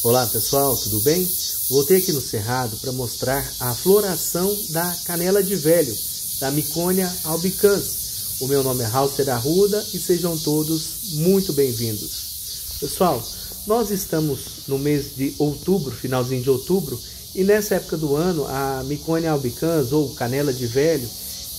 Olá pessoal, tudo bem? Voltei aqui no Cerrado para mostrar a floração da canela de velho, da Micônia albicans. O meu nome é Halcer Arruda e sejam todos muito bem-vindos. Pessoal, nós estamos no mês de outubro, finalzinho de outubro, e nessa época do ano a Micônia albicans ou canela de velho,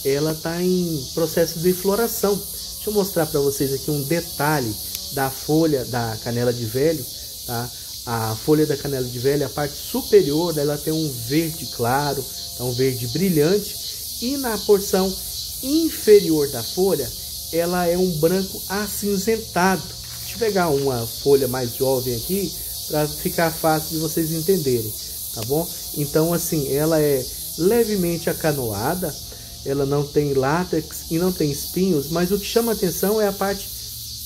ela está em processo de floração. Deixa eu mostrar para vocês aqui um detalhe da folha da canela de velho, tá? A folha da canela de velha, a parte superior ela tem um verde claro, é um verde brilhante, e na porção inferior da folha ela é um branco acinzentado. Deixa eu pegar uma folha mais jovem aqui para ficar fácil de vocês entenderem, tá bom? Então assim, ela é levemente acanoada, ela não tem látex e não tem espinhos, mas o que chama atenção é a parte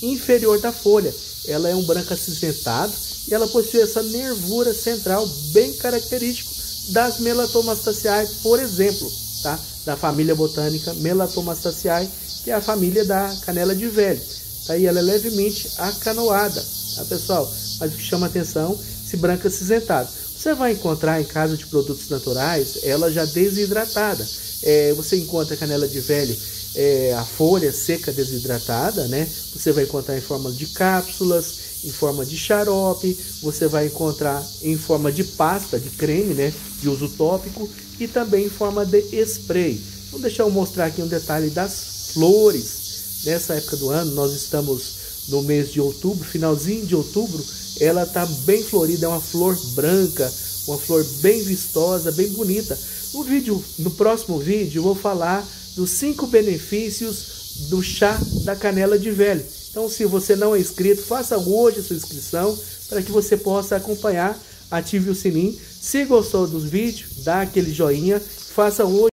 inferior da folha. Ela é um branco acinzentado e ela possui essa nervura central bem característico das melatomastaceae, por exemplo, tá? Da família botânica Melatomastaceae, que é a família da canela de velho. Tá? E ela é levemente acanoada, tá pessoal? Mas o que chama atenção, esse branco acinzentado. Você vai encontrar em casa de produtos naturais, ela já desidratada. É, você encontra canela de velho, é, a folha seca desidratada, né? Você vai encontrar em forma de cápsulas, em forma de xarope, você vai encontrar em forma de pasta, de creme, né, de uso tópico e também em forma de spray. Vou deixar eu mostrar aqui um detalhe das flores. Nessa época do ano, nós estamos no mês de outubro, finalzinho de outubro, ela está bem florida, é uma flor branca, uma flor bem vistosa, bem bonita. No vídeo, no próximo vídeo, eu vou falar dos cinco benefícios do chá da canela de velho. Então, se você não é inscrito, faça hoje a sua inscrição para que você possa acompanhar. Ative o sininho. Se gostou dos vídeos, dá aquele joinha. Faça hoje.